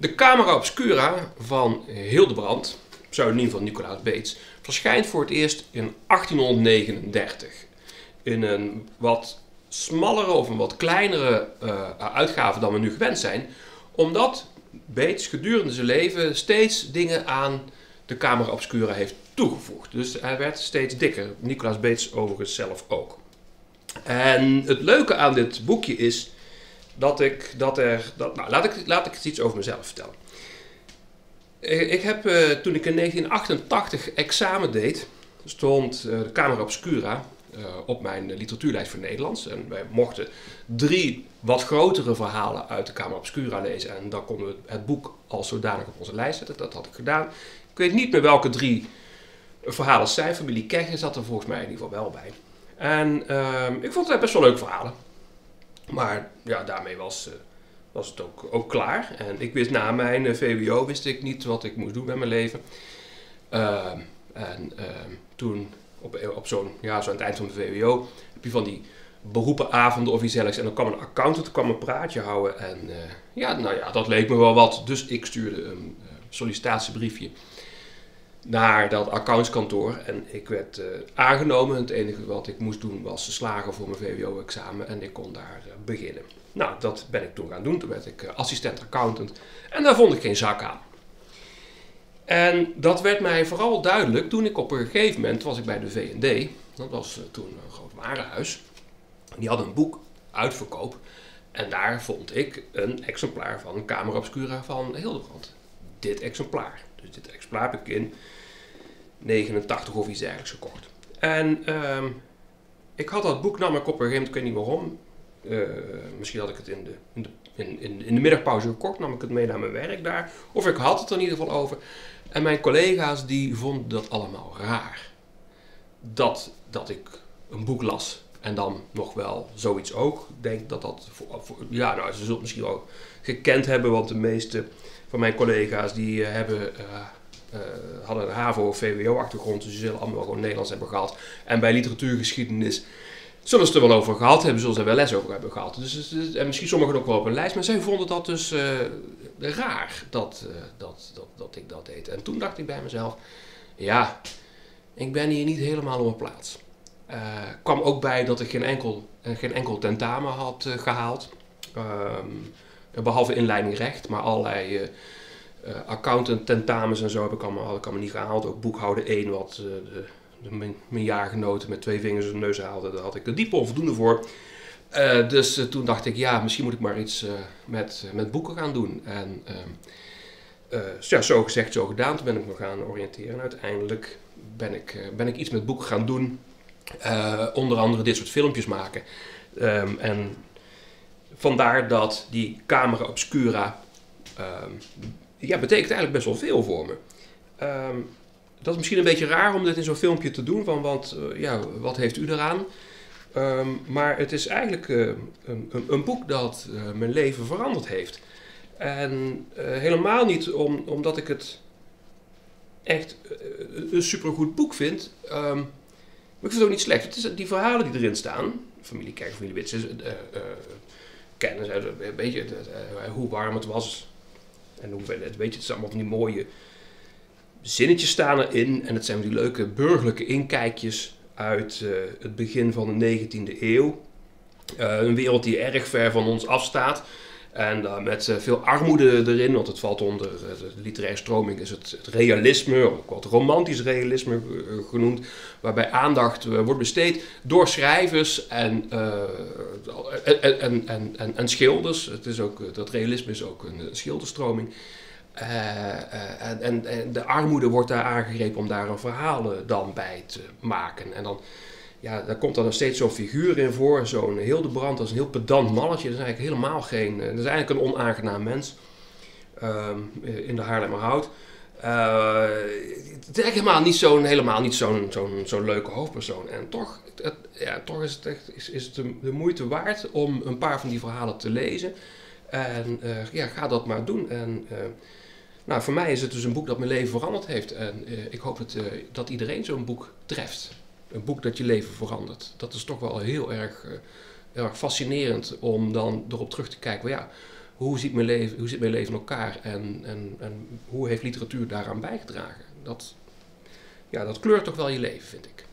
De Camera Obscura van Hildebrand, pseudoniem van Nicolaas Beets, verschijnt voor het eerst in 1839. In een wat smallere of een wat kleinere uh, uitgave dan we nu gewend zijn, omdat Beets gedurende zijn leven steeds dingen aan de Camera Obscura heeft toegevoegd. Dus hij werd steeds dikker. Nicolaas Beets overigens zelf ook. En het leuke aan dit boekje is dat ik dat er. Dat, nou, laat ik, laat ik iets over mezelf vertellen. Eh, ik heb uh, toen ik in 1988 examen deed, stond uh, de Camera Obscura uh, op mijn literatuurlijst voor Nederlands. En wij mochten drie wat grotere verhalen uit de Camera Obscura lezen. En dan konden we het boek als zodanig op onze lijst zetten. Dat had ik gedaan. Ik weet niet meer welke drie verhalen zijn. Familie Kegge zat er volgens mij in ieder geval wel bij. En uh, ik vond het best wel leuk verhalen. Maar ja, daarmee was, uh, was het ook, ook klaar. En ik wist na mijn uh, VWO wist ik niet wat ik moest doen met mijn leven. Uh, en ehm, toen op, op zo'n, ja, zo aan het eind van de VWO heb je van die beroepenavonden of iets dergelijks. En dan kwam een accountant kwam een praatje houden. En eh, ja, nou ja, dat leek me wel wat. Dus ik stuurde een sollicitatiebriefje naar dat accountskantoor. En ik werd uh, aangenomen. Het enige wat ik moest doen was slagen voor mijn VWO-examen. En ik kon daar uh, beginnen. Nou, dat ben ik toen gaan doen. Toen werd ik uh, assistent accountant. En daar vond ik geen zak aan. En dat werd mij vooral duidelijk toen ik op een gegeven moment was ik bij de V&D. Dat was toen een groot warenhuis. Die hadden een boek uitverkoop. En daar vond ik een exemplaar van Camera Obscura van Hildebrand. Dit exemplaar. Dus dit exemplaar heb ik in 89 of iets dergelijks gekocht. En uh, ik had dat boek nam ik op een gegeven moment, ik weet niet waarom. Uh, misschien had ik het in de, in, de, in, in de middagpauze gekocht, nam ik het mee naar mijn werk daar. Of ik had het er in ieder geval over. En mijn collega's die vonden dat allemaal raar. Dat, dat ik een boek las en dan nog wel zoiets ook. Ik denk dat dat voor, ja, nou, ze zullen misschien wel gekend hebben, want de meeste van mijn collega's die uh, hebben, uh, uh, hadden een HAVO of VWO-achtergrond, dus ze zullen allemaal gewoon Nederlands hebben gehad. En bij literatuurgeschiedenis zullen ze er wel over gehad hebben, zullen ze er wel les over hebben gehad. Dus, dus, en misschien sommigen ook wel op een lijst, maar zij vonden dat dus raar dat, dat, dat, dat ik dat deed. En toen dacht ik bij mezelf, ja, ik ben hier niet helemaal op mijn plaats. Uh, kwam ook bij dat ik geen enkel, geen enkel tentamen had uh, gehaald. Um, behalve inleiding recht, maar allerlei uh, accountant tentamens en zo heb ik allemaal, had ik allemaal niet gehaald. Ook boekhouden 1, wat de, de, mijn, mijn jaargenoten met twee vingers in de neus haalden, daar had ik er diep onvoldoende voor. dus toen dacht ik, ja, misschien moet ik maar iets met, met boeken gaan doen. En ehm, ja, zo gezegd, zo gedaan. Toen ben ik me gaan oriënteren. Uiteindelijk ben ik, ben ik iets met boeken gaan doen. Uh, onder andere dit soort filmpjes maken. Um, en vandaar dat die camera obscura um, ja, betekent eigenlijk best wel veel voor me. Um, dat is misschien een beetje raar om dit in zo'n filmpje te doen, van, want uh, ja, wat heeft u eraan? maar het is eigenlijk uh, een, een, boek dat mijn leven veranderd heeft. En helemaal niet om, omdat ik het echt een supergoed boek vind. Maar ik vind het ook niet slecht. Het is die verhalen die erin staan, familie Kerk, familie Wits, uh, uh, kennen, een beetje hoe warm het was. En hoe, weet je, het is allemaal van die mooie zinnetjes staan erin. En het zijn die leuke burgerlijke inkijkjes uit het begin van de 19e eeuw. een wereld die erg ver van ons afstaat. En uh, met uh, veel armoede erin, want het valt onder uh, de literaire stroming, is het, het realisme, ook wat romantisch realisme genoemd, waarbij aandacht wordt besteed door schrijvers en, en, en, en, en, schilders. Het is ook, dat realisme is ook een schilderstroming. En, en, en, de armoede wordt daar aangegrepen om daar een verhaal dan bij te maken. En dan ja, daar komt dan nog steeds zo'n figuur in voor. Zo'n Hildebrand, dat is een heel pedant mannetje. Dat is eigenlijk helemaal geen... Dat is eigenlijk een onaangenaam mens. Um, in de Haarlemmerhout. Uh, het is helemaal niet zo'n helemaal niet zo'n zo'n zo'n leuke hoofdpersoon. En toch, het, ja, toch is het, echt, is, het de, moeite waard om een paar van die verhalen te lezen. En uh, ja, ga dat maar doen. En nou, voor mij is het dus een boek dat mijn leven veranderd heeft. En ik hoop het, dat iedereen zo'n boek treft een boek dat je leven verandert. Dat is toch wel heel erg, uh, erg fascinerend om dan erop terug te kijken. ja, hoe ziet mijn leven, hoe zit mijn leven in elkaar en, en, en hoe heeft literatuur daaraan bijgedragen? Dat, ja, dat kleurt toch wel je leven, vind ik.